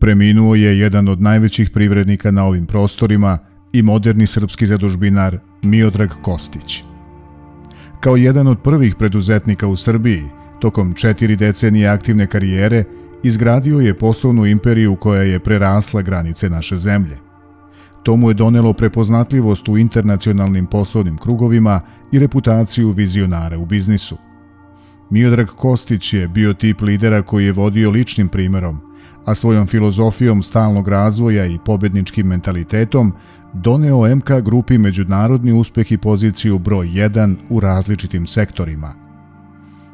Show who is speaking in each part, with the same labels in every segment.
Speaker 1: Preminuo je jedan od najvećih privrednika na ovim prostorima i moderni srpski zadužbinar Miodrag Kostić. Kao jedan od prvih preduzetnika u Srbiji, tokom četiri decenije aktivne karijere, izgradio je poslovnu imperiju koja je prerasla granice naše zemlje. To mu je donelo prepoznatljivost u internacionalnim poslovnim krugovima i reputaciju vizionara u biznisu. Miodrag Kostić je bio tip lidera koji je vodio ličnim primerom, a svojom filozofijom stalnog razvoja i pobedničkim mentalitetom doneo MK grupi međunarodni uspeh i poziciju broj 1 u različitim sektorima.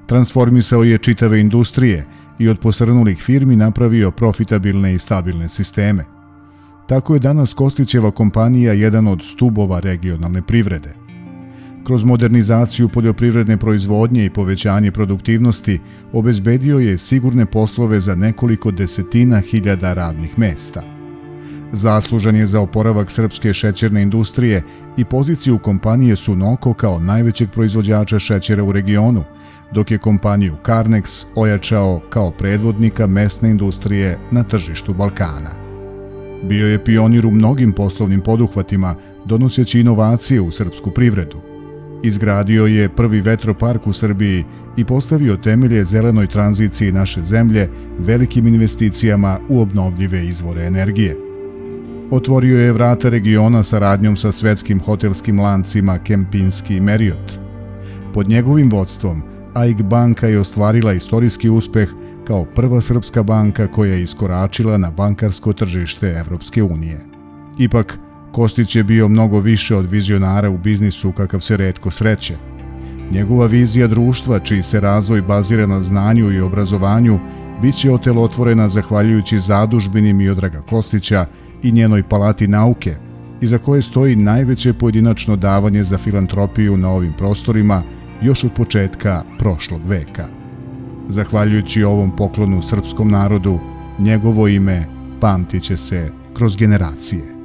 Speaker 1: Transformisao je čitave industrije i od posrnulih firmi napravio profitabilne i stabilne sisteme. Tako je danas Kostićeva kompanija jedan od stubova regionalne privrede – kroz modernizaciju poljoprivredne proizvodnje i povećanje produktivnosti obezbedio je sigurne poslove za nekoliko desetina hiljada radnih mesta. Zaslužan je za oporavak srpske šećerne industrije i poziciju kompanije Sunoko kao najvećeg proizvođača šećera u regionu, dok je kompaniju Carnex ojačao kao predvodnika mesne industrije na tržištu Balkana. Bio je pionir u mnogim poslovnim poduhvatima, donoseći inovacije u srpsku privredu – Izgradio je prvi vetropark u Srbiji i postavio temelje zelenoj tranziciji naše zemlje velikim investicijama u obnovljive izvore energije. Otvorio je vrata regiona saradnjom sa svetskim hotelskim lancima Kempinski i Marriott. Pod njegovim vodstvom AIG banka je ostvarila istorijski uspeh kao prva srpska banka koja je iskoračila na bankarsko tržište Evropske unije. Ipak, Kostić je bio mnogo više od vizionara u biznisu kakav se redko sreće. Njegova vizija društva, čiji se razvoj bazira na znanju i obrazovanju, bit će otelotvorena zahvaljujući zadužbini Miodraga Kostića i njenoj palati nauke, iza koje stoji najveće pojedinačno davanje za filantropiju na ovim prostorima još od početka prošlog veka. Zahvaljujući ovom poklonu srpskom narodu, njegovo ime pamtiće se kroz generacije.